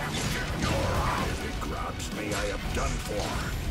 Your it grabs me, I am done for.